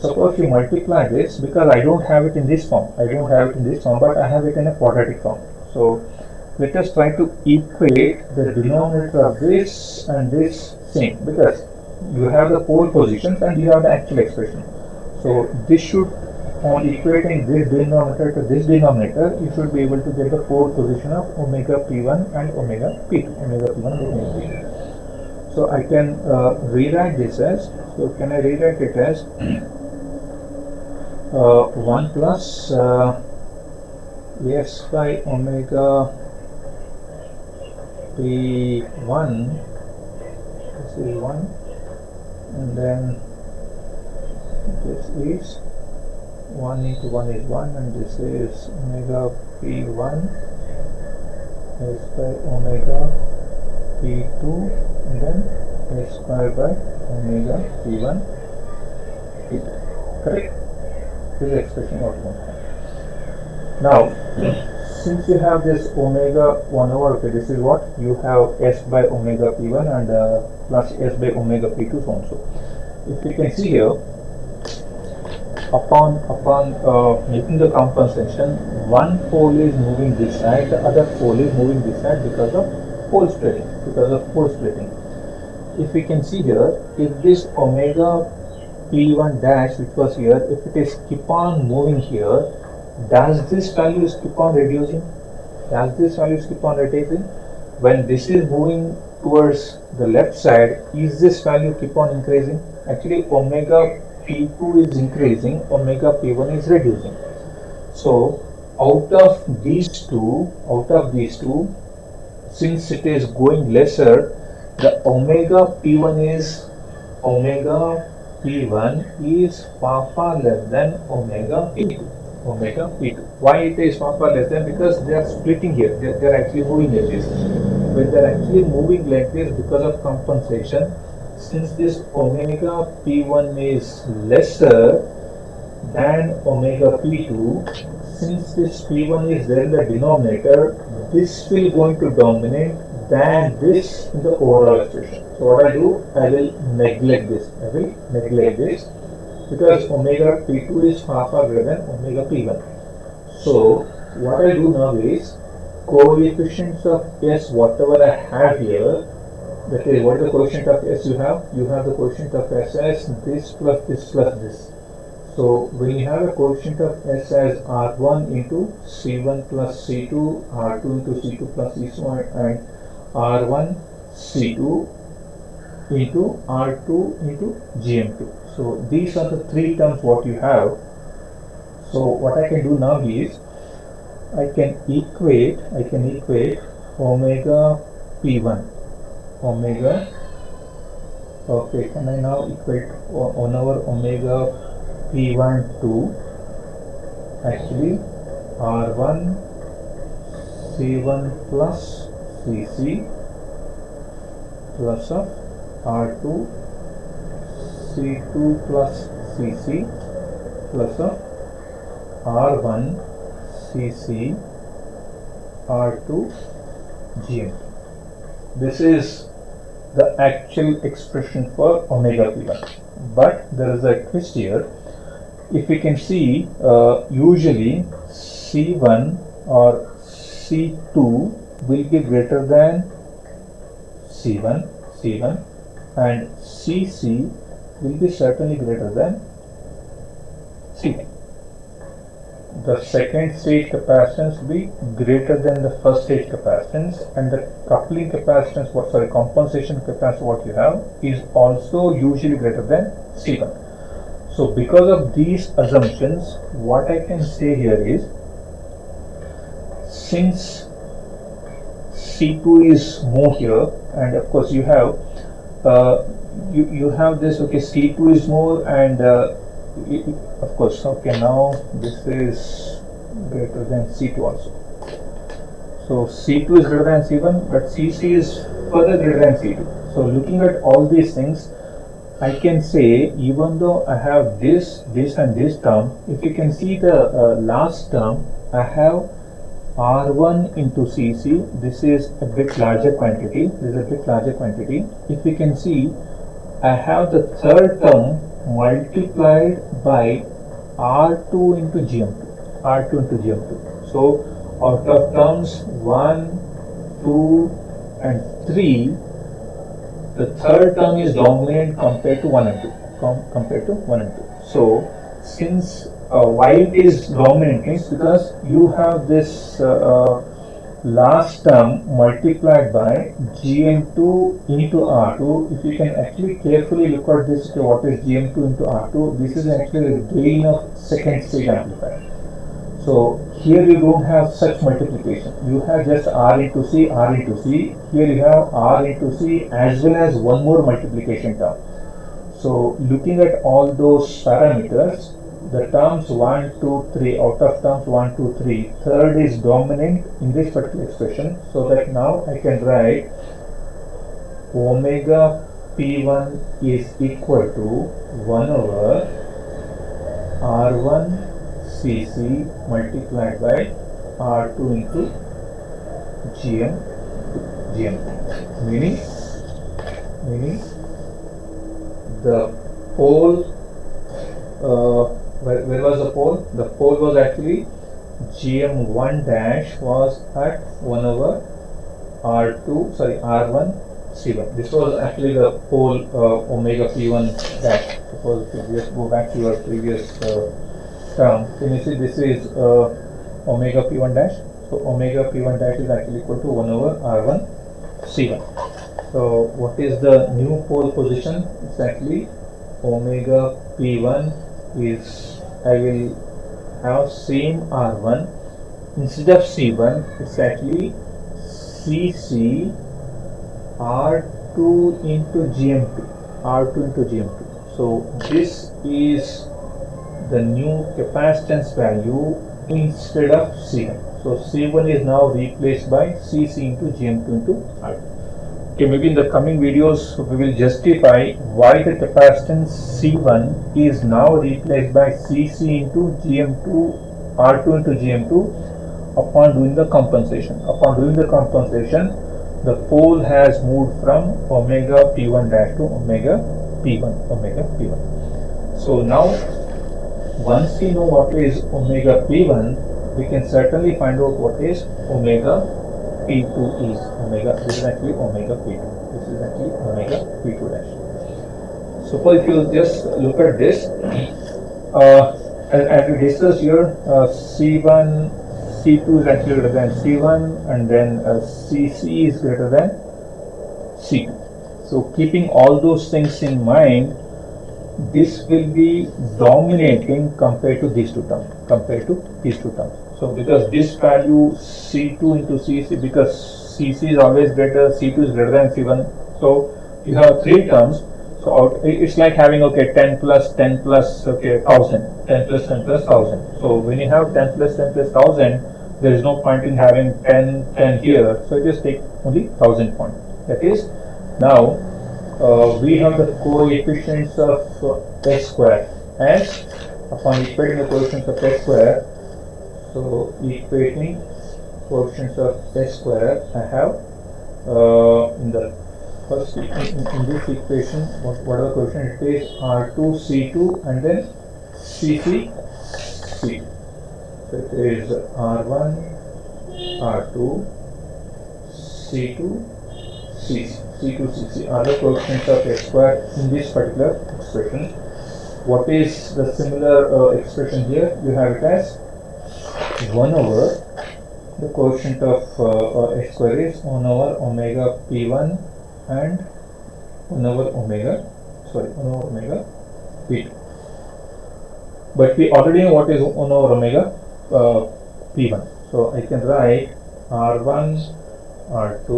Speaker 1: suppose you multiply this because I don't have it in this form I don't have it in this form but I have it in a quadratic form so let us try to equate the denominator of this and this thing because you have the pole positions and you have the actual expression so this should on equating this denominator to this denominator, you should be able to get the fourth position of omega p1 and omega p2. Omega p1 and omega p2. So I can uh, rewrite this as, so can I rewrite it as uh, 1 plus uh, by omega p1, this is 1, and then this is 1 into 1 is 1 and this is omega p1 s by omega p2 and then s square by omega p1 p2 correct is expression of one now since you have this omega 1 over okay this is what you have s by omega p1 and uh, plus s by omega p2 so on so if you can see here upon upon uh, making the compensation, one pole is moving this side, the other pole is moving this side because of pole splitting. Because of pole splitting. If we can see here, if this omega p1 dash which was here, if it is keep on moving here, does this value keep on reducing? Does this value keep on reducing? When this is moving towards the left side, is this value keep on increasing? Actually, omega P2 is increasing, omega P1 is reducing. So, out of these two, out of these two, since it is going lesser, the omega P1 is omega P1 is far less than omega P2. Omega P2. Why it is far far less than? Because they are splitting here. They, they are actually moving like this. When they are actually moving like this because of compensation, since this omega p1 is lesser than omega p2 since this p1 is there in the denominator this will going to dominate than this in the overall expression so what i do i will neglect this. I will neglect this because omega p2 is far far greater than omega p1 so what i do now is coefficients of s whatever i have here that is what the quotient of s you have? You have the quotient of s as this plus this plus this. So when you have a quotient of s as r1 into c1 plus c2 r2 into c2 plus c1 and r1 c2 into r2 into gm2 so these are the three terms what you have. So what i can do now is i can equate i can equate omega p1 omega okay can I now equate on our omega p1 to actually r1 c1 plus cc plus of r2 c2 plus cc plus of r1 cc r2 gm this is the actual expression for omega p1 but there is a twist here. If we can see uh, usually c1 or c2 will be greater than c1 c1 and cc will be certainly greater than c2 the second stage capacitance will be greater than the first stage capacitance and the coupling capacitance what sorry compensation capacitance what you have is also usually greater than C1. So because of these assumptions what I can say here is since C2 is more here and of course you have you, you have this okay C2 is more and uh, of course okay now this is greater than C2 also. So C2 is greater than C1 but CC is further greater than C2 so looking at all these things I can say even though I have this this and this term if you can see the uh, last term I have R1 into CC this is a bit larger quantity this is a bit larger quantity. If we can see I have the third term multiplied by R2 into GM2 R2 into GM2 so out of terms 1 2 and 3 the third term is dominant compared to 1 and 2 com compared to 1 and 2 so since uh, why it is dominant means because you have this uh, uh, last term multiplied by gm2 into r2 if you can actually carefully look at this okay, what is gm2 into r2 this is actually the gain of second stage amplifier. So here you don't have such multiplication. You have just r into c r into c. Here you have r into c as well as one more multiplication term. So looking at all those parameters the terms 1, 2, 3, out of terms 1, 2, 3, third is dominant in this particular expression. So that now I can write omega p1 is equal to 1 over r1 cc multiplied by r2 into gm gm meaning meaning the whole uh, where, where was the pole the pole was actually gm1 dash was at 1 over r2 sorry r1 c1 this was actually the pole uh, omega p1 dash. Suppose if you just go back to your previous uh, term can you see this is uh, omega p1 dash? So omega p1 dash is actually equal to 1 over r1 c1 so what is the new pole position? It's actually omega p1 is I will have same r1 instead of c1 it's actually cc r2 into gm2 r2 into gm2 so this is the new capacitance value instead of c1 so c1 is now replaced by cc into gm2 into r2 Okay, maybe in the coming videos we will justify why the capacitance C1 is now replaced by Cc into Gm2 R2 into Gm2 upon doing the compensation. Upon doing the compensation, the pole has moved from omega P1 dash to omega P1, omega P1. So now, once we know what is omega P1, we can certainly find out what is omega P2 is omega, this is actually omega P2. This is actually omega P2 dash. Suppose if you just look at this, uh, as, as we here, uh, C1, C2 is actually greater than C1 and then uh, CC is greater than C2. So keeping all those things in mind, this will be dominating compared to these two terms, compared to these two terms. So because this value C2 into CC, because CC is always greater, C2 is greater than C1. So you have three terms. So it's like having okay 10 plus 10 plus okay 1000, 10 plus 10 plus 1000. So when you have 10 plus 10 plus 1000, there is no point in having 10 10 here. So you just take only 1000 point. That is now uh, we have the coefficients of uh, s square as upon equating the coefficients of s square so equating coefficients of s square, I have uh, in the first in, in, this equation what whatever coefficient it is R2 C2 and then CC C. So it is R1 R2 C2 CC. C2 CC are the coefficients of s square in this particular expression. What is the similar uh, expression here? You have it as 1 over the quotient of uh, uh, s square is 1 over omega p1 and 1 over omega sorry 1 over omega p2 but we already know what is 1 over omega uh, p1 so I can write r1 r2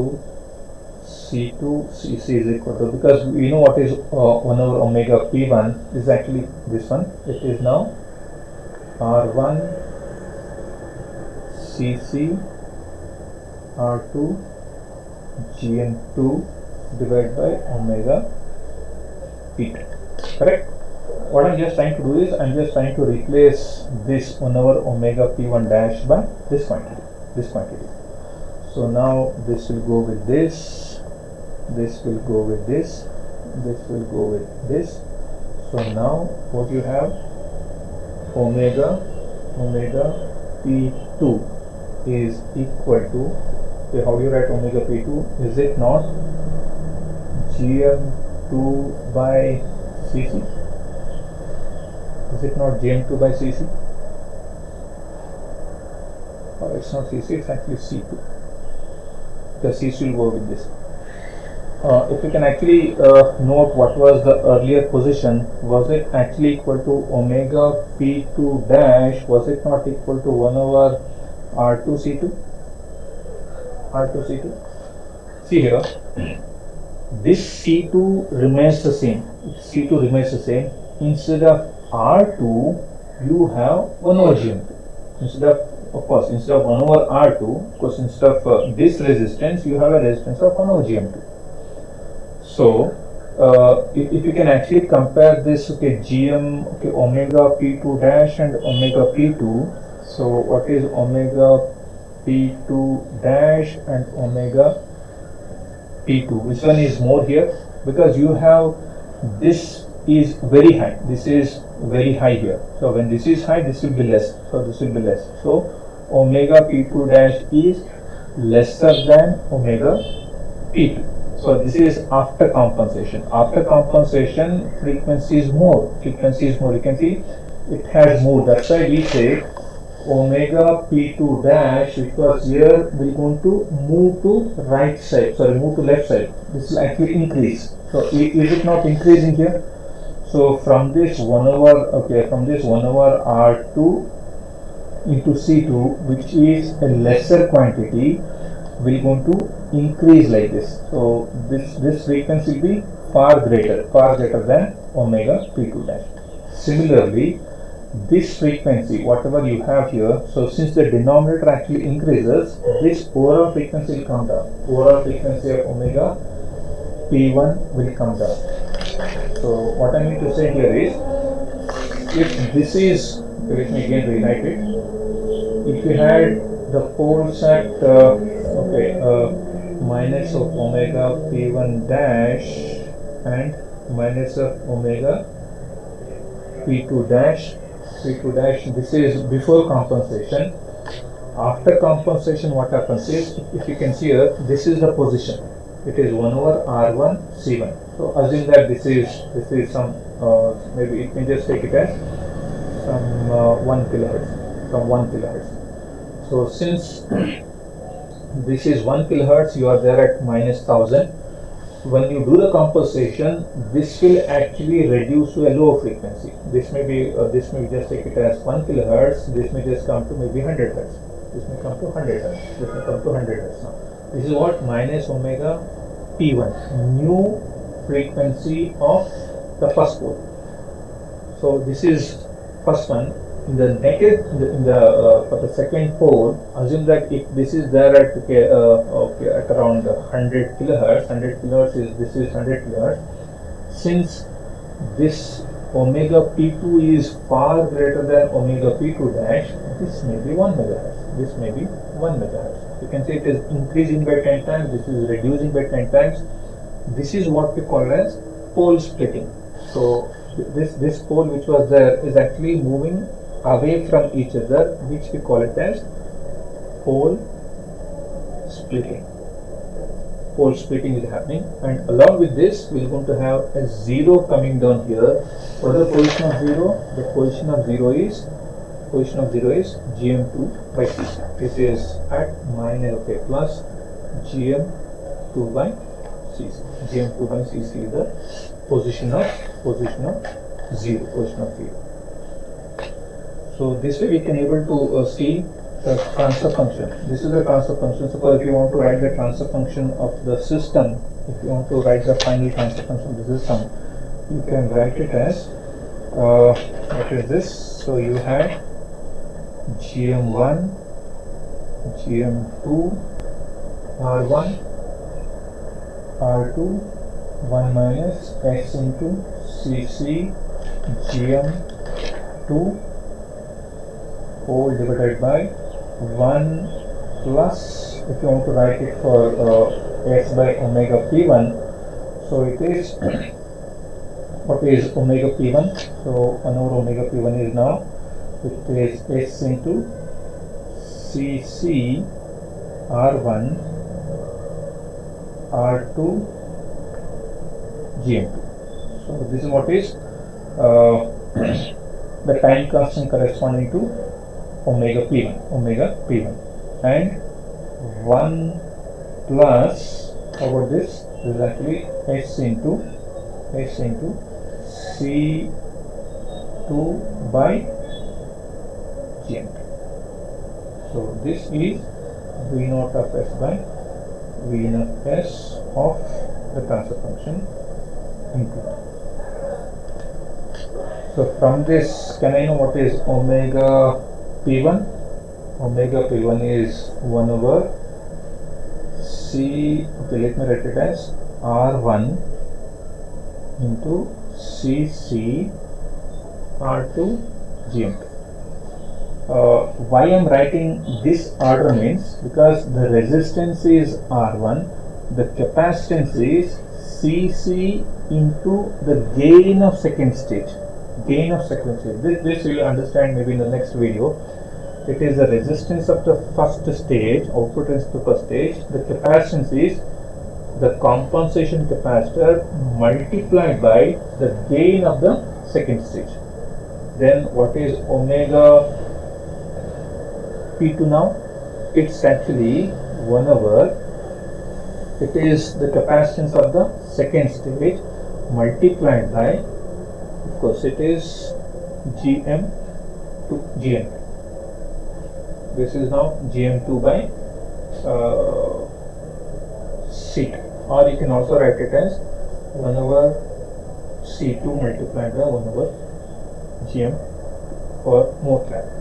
Speaker 1: c2 cc is equal to because we know what is uh, 1 over omega p1 is actually this one. It is now r1 Cc R2 Gm2 divided by omega P2 correct? What I'm just trying to do is I'm just trying to replace this 1 over omega P1 dash by this quantity this quantity. So now this will go with this this will go with this this will go with this. So now what you have? Omega omega p2 is equal to okay, how do you write omega p2 is it not gm2 by cc is it not gm2 by cc oh, it's not cc it's actually c2 because cc will go with this. Uh, if you can actually uh, note what was the earlier position was it actually equal to omega p2 dash? Was it not equal to 1 over R2C2 R2C2 see here. This C2 remains the same. C2 remains the same. Instead of R2 you have 1 over GM2 instead of of course instead of 1 over R2 of course instead of uh, this resistance you have a resistance of 1 over GM2 so uh, if, if, you can actually compare this okay GM okay omega P2 dash and omega P2 so what is omega p2 dash and omega p2 which one is more here because you have this is very high. This is very high here. So when this is high, this will be less. So this will be less. So omega p2 dash is lesser than omega p2. So this is after compensation. After compensation, frequency is more. Frequency is more. You can see it has moved. That's why we say omega p2 dash was here will going to move to right side. Sorry move to left side. This will actually increase. So is it not increasing here? So from this 1 over okay from this 1 over r2 into c2 which is a lesser quantity we're going to increase like this. So this this frequency will be far greater far greater than omega p2 dash. Similarly this frequency whatever you have here so since the denominator actually increases this overall frequency will come down. Overall frequency of omega p1 will come down. So what i mean to say here is if this is let me again rewrite it. If you had the poles at uh, okay uh, minus of omega p1 dash and minus of omega p2 dash P2 dash, this is before compensation. After compensation, what happens is, if you can see here, this is the position. It is 1 over R1 C1. So assume that this is this is some uh, maybe you can just take it as some uh, 1 kilohertz, some 1 kilohertz. So since this is 1 kilohertz, you are there at minus 1000 when you do the compensation, this will actually reduce to a low frequency. This may be, uh, this may just take it as 1 kilohertz, this may just come to maybe 100 hertz, this may come to 100 hertz, this may come to 100 hertz now. This is what minus omega p1, new frequency of the first pole. So this is first one in the naked in the, in the uh, for the second pole assume that if this is there at okay, uh, okay at around 100 kilohertz 100 kilohertz is this is 100 kilohertz. Since this omega p2 is far greater than omega p2 dash this may be 1 megahertz. This may be 1 megahertz. You can see it is increasing by 10 times this is reducing by 10 times. This is what we call as pole splitting. So this this pole which was there is actually moving away from each other which we call it as pole splitting. Pole splitting is happening. And along with this we're going to have a zero coming down here. What is the position of zero the position of zero is position of zero is gm2 by c this is at minus okay plus gm2 by cc gm2 by cc is the position of position of zero position of zero so this way we can able to uh, see the transfer function. This is the transfer function. Suppose if you want to write the transfer function of the system, if you want to write the final transfer function of the system, you can write it as uh, what is this? So you have GM1, GM2, R1, R2, 1 minus s into CC, GM2, whole divided by 1 plus if you want to write it for uh, s by omega p1 so it is what is omega p1 so 1 over omega p1 is now. It is s into cc r1 r2 gm2 so this is what is uh, the time constant corresponding to omega p1 omega p1 and 1 plus how about this this is actually s into s into c2 by gm so this is v naught of s by v naught s of the transfer function input so from this can i know what is omega P1 omega P1 is 1 over C okay let me write it as R1 into CC R2 GM2 uh, why I am writing this order means because the resistance is R1 the capacitance is Cc into the gain of second stage. Gain of second stage. This, this you will understand maybe in the next video. It is the resistance of the first stage, output resistance of the first stage. The capacitance is the compensation capacitor multiplied by the gain of the second stage. Then what is omega P2 now? It's actually 1 over it is the capacitance of the second stage multiplied by of course it is gm to gm this is now gm2 by uh, c or you can also write it as 1 over c2 multiplied by 1 over gm for more clarity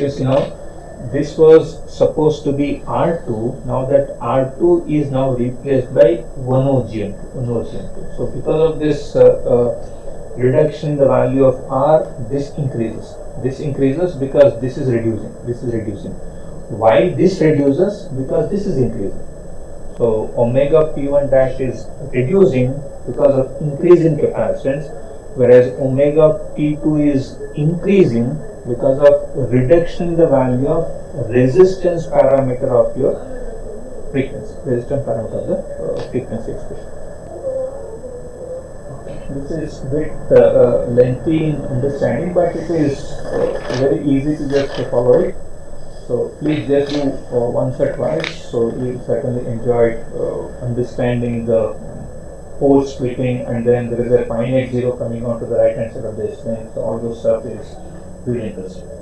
Speaker 1: is now this was supposed to be R2 now that R2 is now replaced by 1 over GM2, 1 over GM2. so because of this uh, uh, reduction in the value of R this increases. This increases because this is reducing this is reducing. Why this reduces? Because this is increasing. So omega p1 dash is reducing because of increase in capacitance whereas omega p2 is increasing because of reduction in the value of resistance parameter of your frequency, resistance parameter of the uh, frequency expression. This is a bit uh, uh, lengthy in understanding, but it is uh, very easy to just follow it. So please just do uh, once or twice. So you certainly enjoy uh, understanding the pole splitting, and then there is a finite zero coming onto the right hand side of this thing. So all those stuff is really interesting.